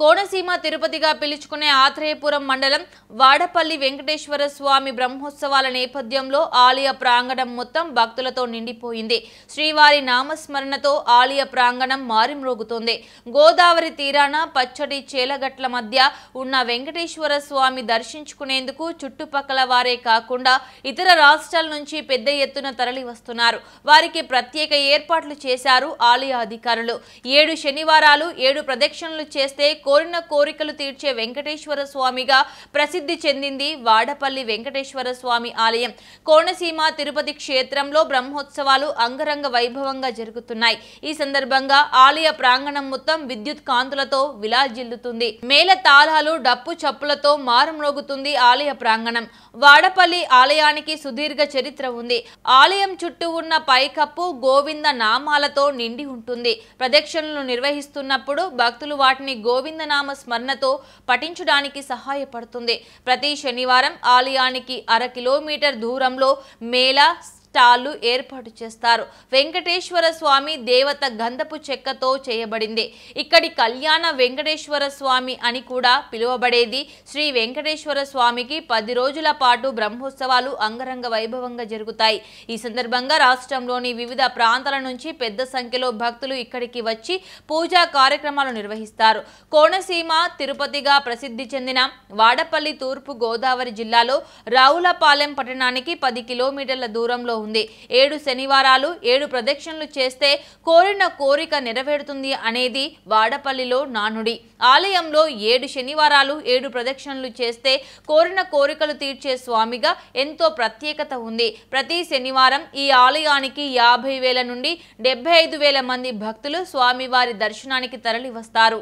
కోనసీమ తిరుపతిగా పిలుచుకునే ఆత్రేయపురం మండలం వాడపల్లి వెంకటేశ్వర స్వామి బ్రహ్మోత్సవాల నేపథ్యంలో ఆలయ ప్రాంగణం మొత్తం భక్తులతో నిండిపోయింది. శ్రీవారి నామస్మరణతో ఆలయ ప్రాంగణం మారిమ్రోగుతోంది. గోదావరి తీరాన పచ్చడి చేలగట్ల మధ్య ఉన్న వెంకటేశ్వర స్వామి దర్శించుకునేందుకు చుట్టుపక్కల వారే కాకుండా ఇతర రాష్ట్రాల నుంచి పెద్ద ఎత్తున తరలి వస్తున్నారు వారికి ప్రత్యేక ఏర్పాట్లు చేశారు ఆలయ అధికారులు. ఏడు శనివారాలు ఏడు ప్రదక్షిణలు చేస్తే కోరిన కోరికలు తీర్చే వెంకటేశ్వర స్వామిగా ప్రసిద్ధి చెందింది వాడపల్లి వెంకటేశ్వర స్వామి ఆలయం. కోనసీమ తిరుపతి క్షేత్రంలో బ్రహ్మోత్సవాలు అంగరంగ వైభవంగా జరుగుతున్నాయి. ఈ సందర్భంగా ఆలయ ప్రాంగణం మొత్తం విద్యుత్ కాంతులతో విలాజిల్లుతుంది. మేళ తాళాలు డప్పు చప్పులతో మారుమ్రోగుతుంది ఆలయ ప్రాంగణం. వాడపల్లి ఆలయానికి సుదీర్ఘ చరిత్ర ఉంది. ఆలయం చుట్టూ ఉన్న పైకప్పు గోవింద నామాలతో నిండి ఉంటుంది. ప్రదక్షిణలు నిర్వహిస్తున్నప్పుడు భక్తులు వాటిని గోవింద నామ స్మరణతో పఠించడానికి సహాయపడుతుంది. ప్రతి శనివారం ఆలయానికి అర కిలోమీటర్ దూరంలో మేళ స్టాళ్ళు ఏర్పాటు చేస్తారు. వెంకటేశ్వర స్వామి దేవత గంధపు చెక్కతో చేయబడింది. ఇక్కడి కళ్యాణ వెంకటేశ్వర స్వామి అని కూడా పిలువబడేది. శ్రీ వెంకటేశ్వర స్వామికి పది రోజుల పాటు బ్రహ్మోత్సవాలు అంగరంగ వైభవంగా జరుగుతాయి. ఈ సందర్భంగా రాష్ట్రంలోని వివిధ ప్రాంతాల నుంచి పెద్ద సంఖ్యలో భక్తులు ఇక్కడికి వచ్చి పూజా కార్యక్రమాలు నిర్వహిస్తారు. కోనసీమ తిరుపతిగా ప్రసిద్ధి చెందిన వాడపల్లి తూర్పు గోదావరి జిల్లాలో రావులపాలెం పట్టణానికి పది కిలోమీటర్ల దూరంలో ఉంది. ఏడు శనివారాలు ఏడు ప్రదక్షిణలు చేస్తే కోరిన కోరిక నెరవేరుతుంది అనేది వాడపల్లిలో నానుడి. ఆలయంలో ఏడు శనివారాలు ఏడు ప్రదక్షిణలు చేస్తే కోరిన కోరికలు తీర్చే స్వామిగా ఎంతో ప్రత్యేకత ఉంది. ప్రతి శనివారం ఈ ఆలయానికి యాభై వేల నుండి డెబ్బై ఐదు వేల మంది భక్తులు స్వామివారి దర్శనానికి తరలి వస్తారు